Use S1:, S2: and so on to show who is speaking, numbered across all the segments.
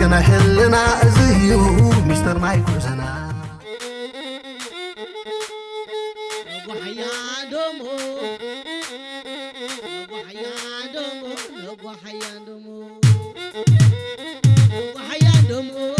S1: كنحلنا زيو مستر مايكل زنا
S2: وحيا دمو. وحيا دمو. وحيا دمو.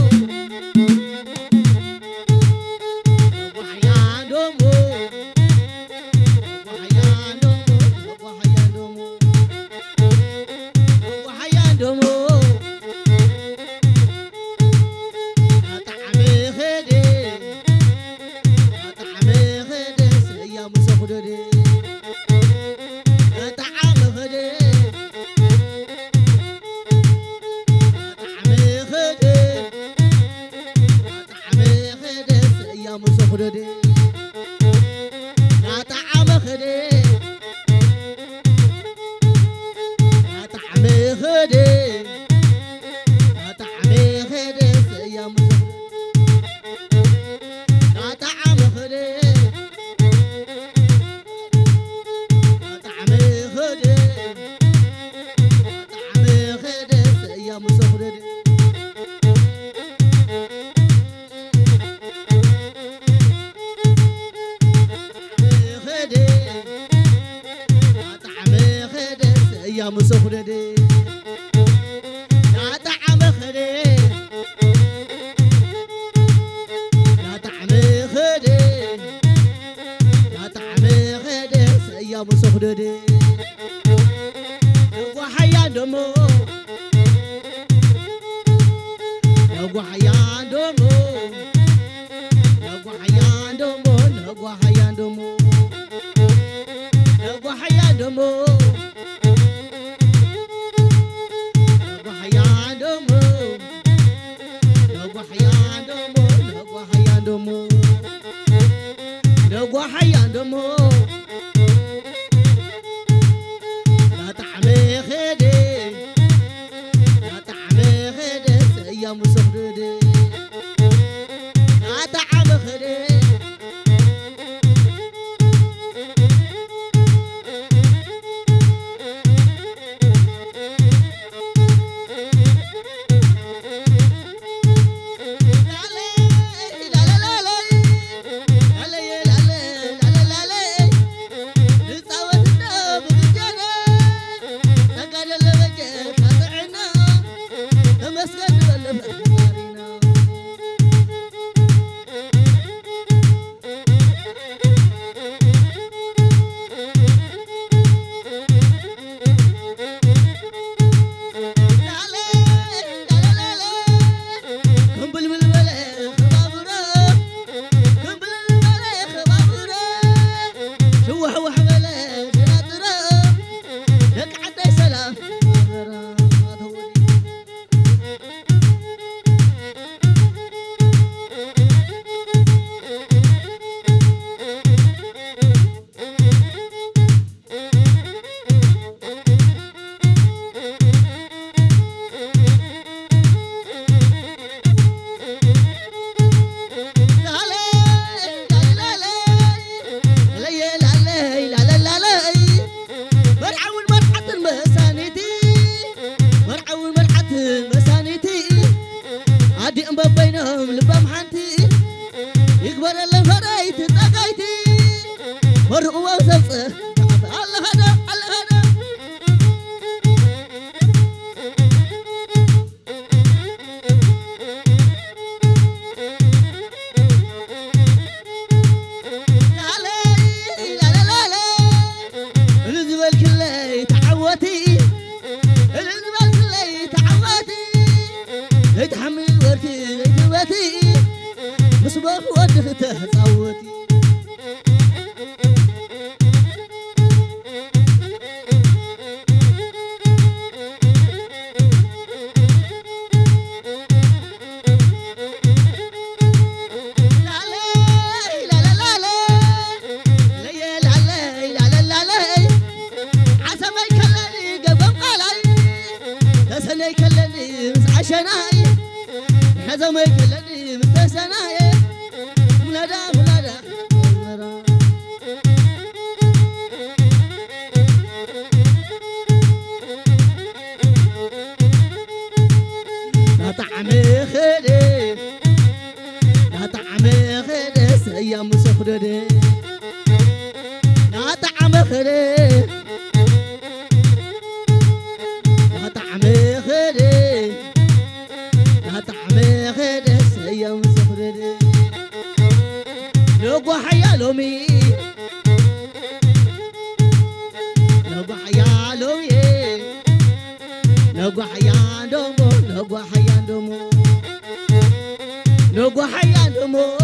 S2: عيالهم لقوا عيالهم لقوا عيالهم لقوا عيالهم لقوا عيالهم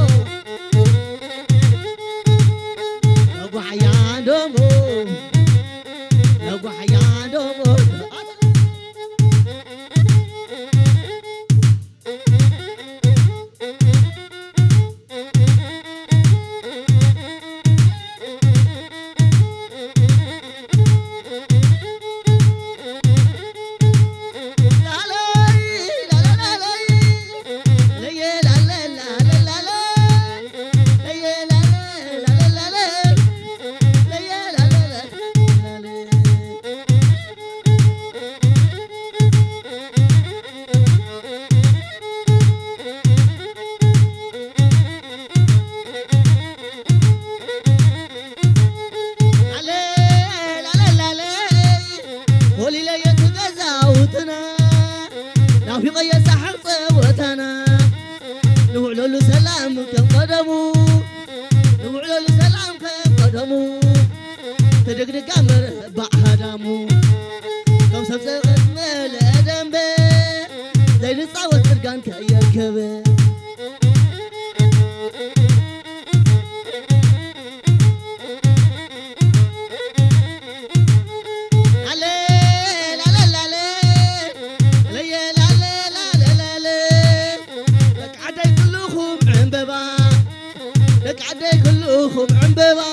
S2: لك عدي كلهم عنببا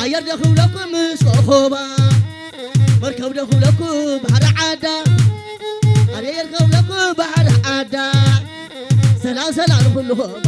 S2: عير دخو لكم صخوبا مركب دخو لكم بحر عدا عير دخو لكم بحر عدا سلام سلام كلهم.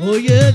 S2: Oh yeah,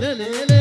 S2: لا لا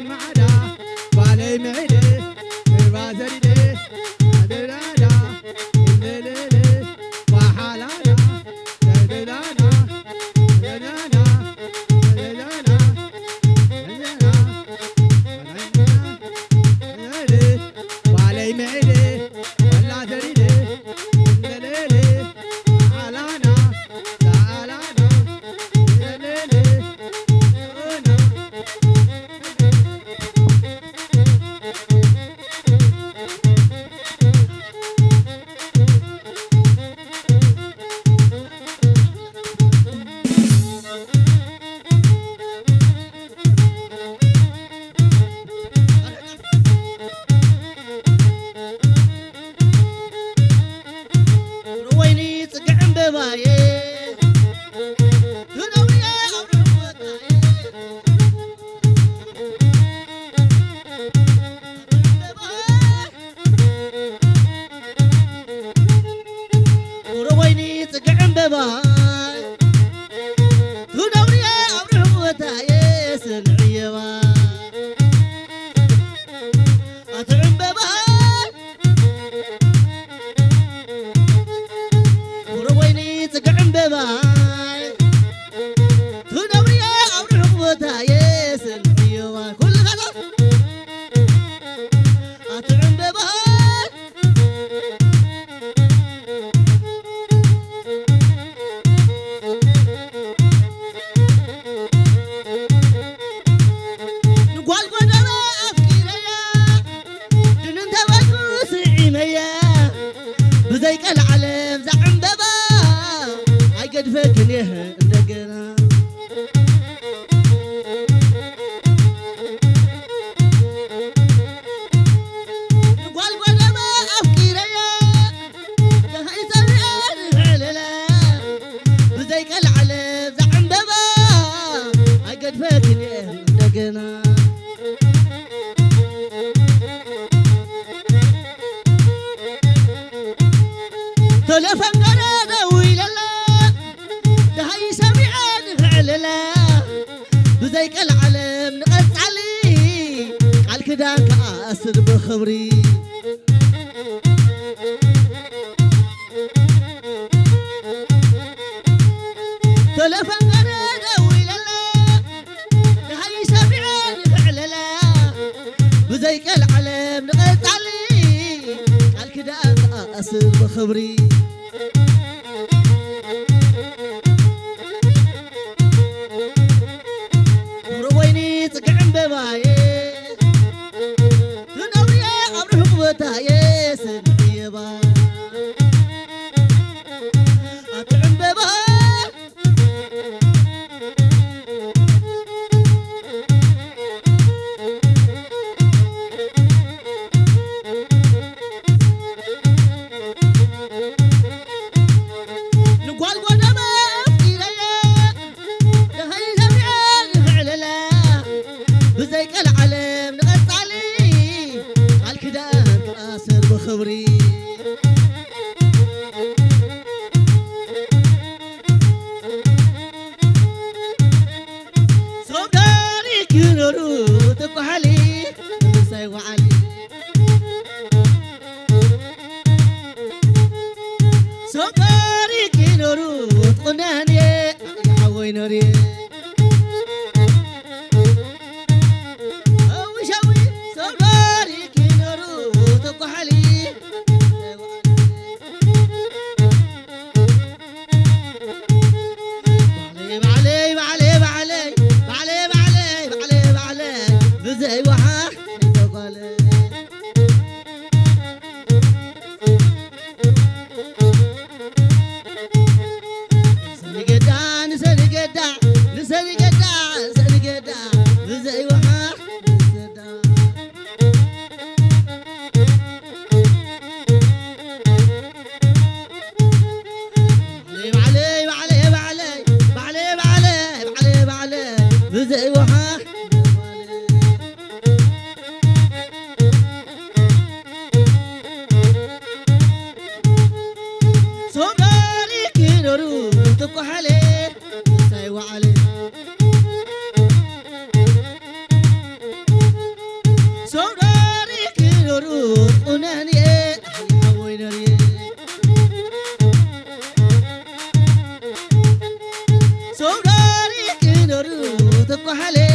S3: معنا بالي معنا
S2: يقلع عليه ذا عند ضا عقد تلفن أنا قوي للا هاي سمعان فعللا وزيك العلم نغيت علي. الكدان أصير بخبري. Serigeda, Serigeda, Serigeda. corralê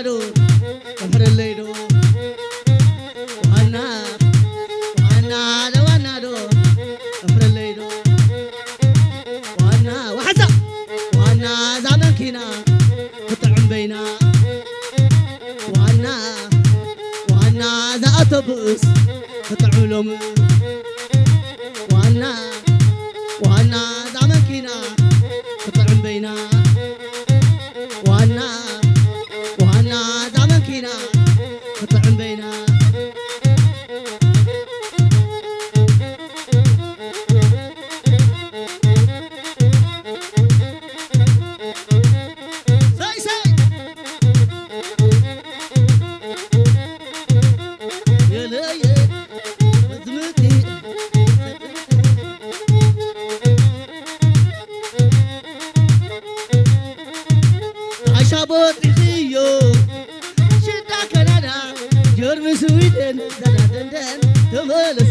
S2: i don't دندن تملس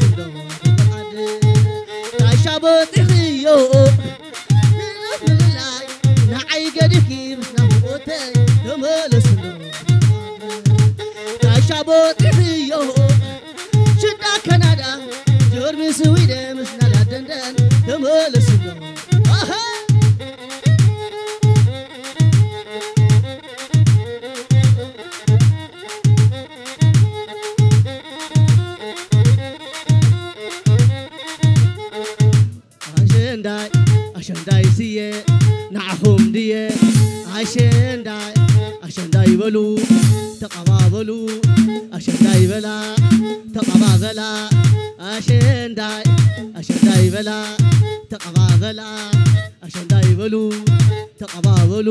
S2: ኣሸንዳይ በሉ ተቐባበሉ ኣሸንዳይ በላ ተቐባበላ ኣሸንዳይ ኣሸንዳይ በላ ተቐባበላ ኣሸንዳይ በሉ ተቐባበሉ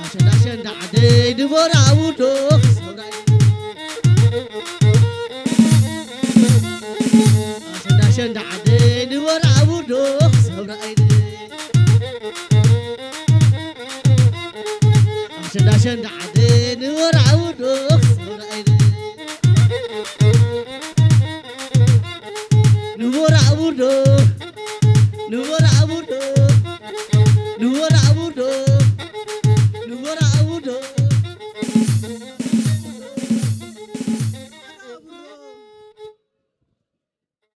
S2: ኣሸንዳ ኣሸንዳ ዓደይ ድቦራ ውዶ ክሰብራይ ኣሸንዳ ኣሸንዳ ዓደይ ድቦራ ውዶ ክሰብራይ ኣሸንዳ ኣሸንዳ Nuvo